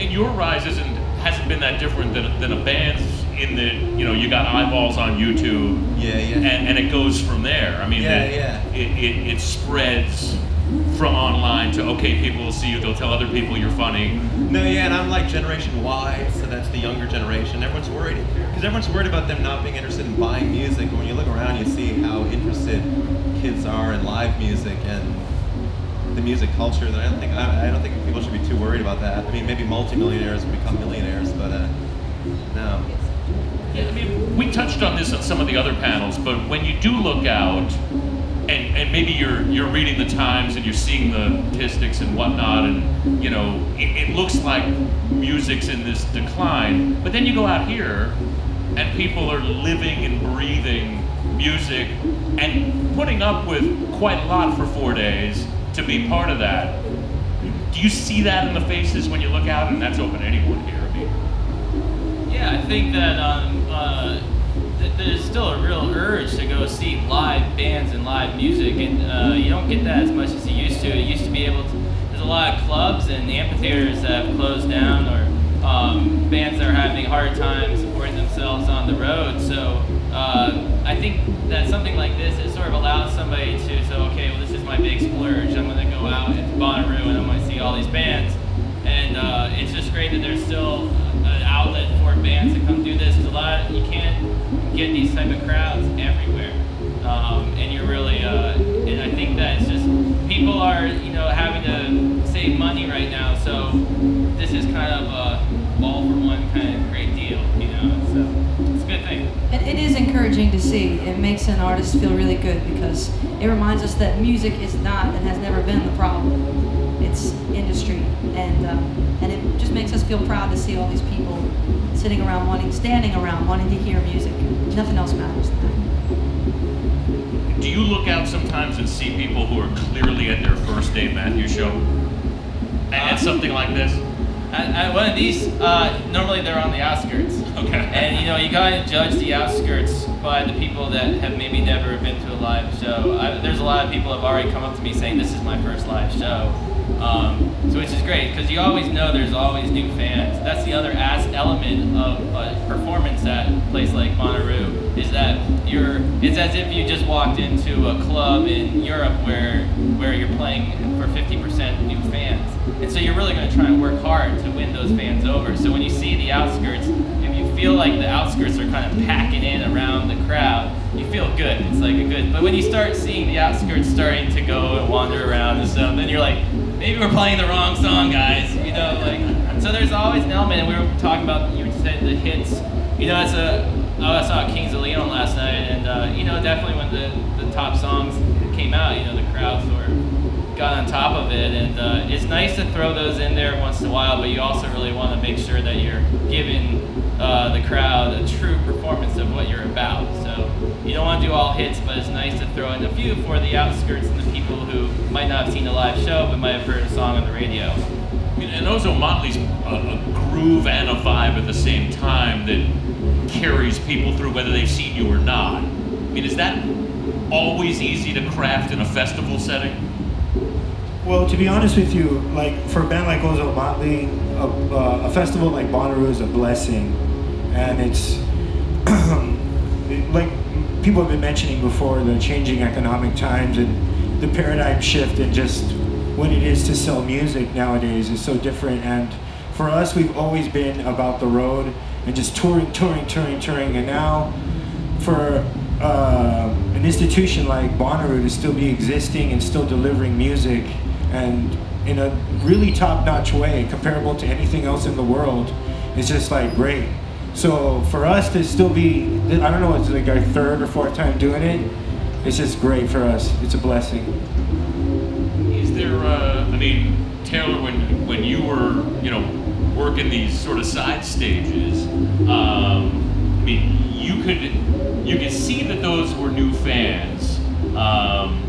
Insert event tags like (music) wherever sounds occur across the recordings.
and your rise isn't hasn't been that different than, than a band's in the you know you got eyeballs on YouTube. Yeah, yeah. And, and it goes from there. I mean, Yeah, the- yeah. It, it, it spreads from online to okay, people will see you. They'll tell other people you're funny. No, yeah, and I'm like Generation Y, so that's the younger generation. Everyone's worried because everyone's worried about them not being interested in buying music. But when you look around, you see how interested kids are in live music and the music culture. That I don't think I, I don't think people should be too worried about that. I mean, maybe multimillionaires will become millionaires, but uh, no. Yeah, I mean, we touched on this on some of the other panels, but when you do look out, and, and maybe you're you're reading the Times and you're seeing the statistics and whatnot, and you know it, it looks like music's in this decline. But then you go out here, and people are living and breathing music and putting up with quite a lot for four days to be part of that. Do you see that in the faces when you look out? And that's open to anyone here. I mean, Yeah, I think that um, uh, th- there's still a real urge to go see live bands and live music, and uh, you don't get that as much as you used to. It used to be able to. There's a lot of clubs and amphitheaters that have closed down, or um, bands that are having a hard time supporting themselves on the road. So uh, think that something like this it sort of allows somebody to say, okay, well this is my big splurge. I'm going to go out into Bonnaroo and I'm going to see all these bands. And uh, it's just great that there's still an outlet for bands to come do this. 'cause a lot you can't get these type of crowds everywhere, um, and you're really. Uh, and I think that it's just people are you know having to save money right now, so this is kind of a all for one kind of great deal, you know. So it's a good thing. It, it is encouraging to see. It makes an artist feel really good because it reminds us that music is not and has never been the problem. It's industry, and um, and it just makes us feel proud to see all these people sitting around wanting, standing around wanting to hear music. Nothing else matters than that. Do you look out sometimes and see people who are clearly at their first Dave Matthews show? At, at something like this? At, at one of these, uh, normally they're on the outskirts. Okay. And you know, you gotta judge the outskirts by the people that have maybe never been to a live show. I, there's a lot of people have already come up to me saying this is my first live show, um, so which is great because you always know there's always new fans. That's the other as element of a performance at a place like Bonnaroo is that you're. It's as if you just walked into a club in Europe where where you're playing for 50% new fans. And so you're really going to try and work hard to win those fans over. So when you see the outskirts, feel like the outskirts are kind of packing in around the crowd, you feel good. It's like a good. But when you start seeing the outskirts starting to go and wander around and stuff, then you're like, maybe we're playing the wrong song, guys. You know, like. So there's always an element. And we were talking about you said the hits. You know, it's a. Oh, I saw Kings of Leon last night, and uh, you know, definitely when the the top songs came out, you know, the crowds were got on top of it, and uh, it's nice to throw those in there once in a while. But you also really want to make sure that you're giving uh, the crowd a true performance of what you're about. So you don't want to do all hits, but it's nice to throw in a few for the outskirts and the people who might not have seen a live show but might have heard a song on the radio. I mean, and Ozomatli's a, a groove and a vibe at the same time that carries people through whether they've seen you or not. I mean, is that always easy to craft in a festival setting? Well, to be honest with you, like for a band like Ozomatli, a, uh, a festival like Bonnaroo is a blessing, and it's (clears throat) like people have been mentioning before the changing economic times and the paradigm shift and just what it is to sell music nowadays is so different. And for us, we've always been about the road and just touring, touring, touring, touring, and now for uh, an institution like Bonnaroo to still be existing and still delivering music and in a really top-notch way comparable to anything else in the world It's just like great. So for us to still be, I don't know, it's like our third or fourth time doing it. It's just great for us. It's a blessing. Is there, uh, I mean, Taylor, when when you were, you know, working these sort of side stages, um, I mean, you could you could see that those were new fans. Um,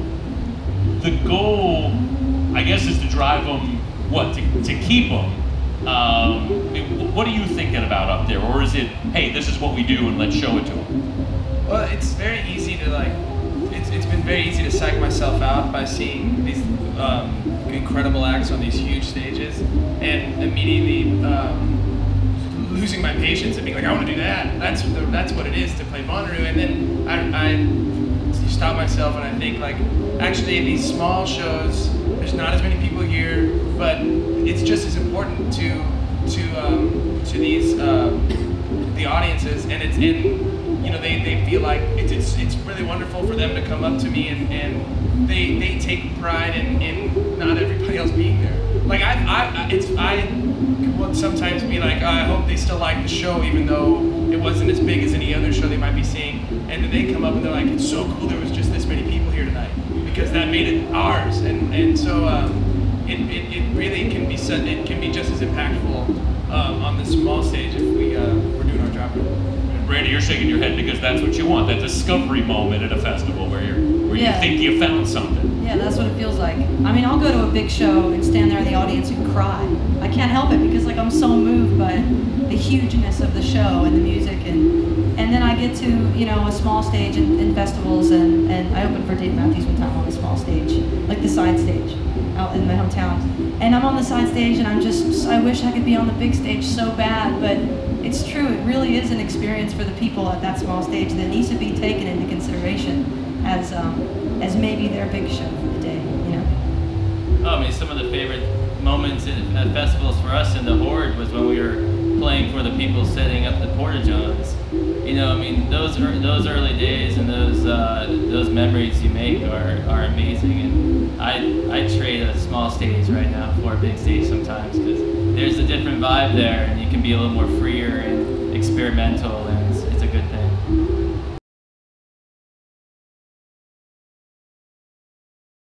the goal, I guess, is to drive them what to, to keep them. Um, what are you thinking about up there, or is it, hey, this is what we do and let's show it to them? Well, it's very easy to like. It's, it's been very easy to psych myself out by seeing these um, incredible acts on these huge stages, and immediately losing my patience and being like, I want to do that. That's the, that's what it is to play Bonnaroo. And then I, I stop myself and I think like, actually these small shows, there's not as many people here, but it's just as important to to um, to these uh, the audiences, and it's in you know they, they feel like it's, it's it's really wonderful for them to come up to me and, and they they take pride in, in not everybody else being there. Like I I it's I would sometimes be like, oh, I hope they still like the show, even though it wasn't as big as any other show they might be seeing. And then they come up and they're like, it's so cool there was just this many people here tonight because that made it ours. And and so um, it, it, it really can be it can be just as impactful um, on the small stage if we uh, we're doing our job right. And Brandi, you're shaking your head because that's what you want, that discovery moment at a festival where you're where Yeah. you think you found something. Yeah, that's what it feels like. I mean, I'll go to a big show and stand there in the audience and cry. I can't help it because like I'm so moved by the hugeness of the show and the music and and then I get to you know a small stage in, in festivals and and I opened for Dave Matthews one time on a small stage, like the side stage, out in my hometown. And I'm on the side stage and I'm just I wish I could be on the big stage so bad, but it's true. It really is an experience for the people at that small stage that needs to be taken into consideration as um, as maybe their big show for the day. You know. Oh, I mean, some of the favorite moments in, at festivals for us in the Horde was when we were playing for the people setting up the porta johns. You know, I mean, those ear- those early days and those uh, those memories you make are, are amazing. And I I trade a small stage right now for a big stage sometimes because there's a different vibe there, and you can be a little more freer and experimental and